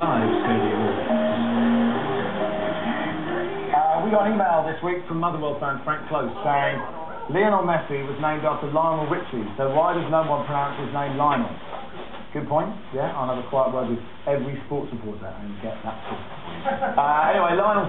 Uh, We got an email this week from Motherwell fan Frank Close saying Lionel Messi was named after Lionel Richie, so why does no one pronounce his name Lionel? Good point. Yeah, I'll have a quiet word with every sports reporter and get that. Too. Uh, anyway, Lionel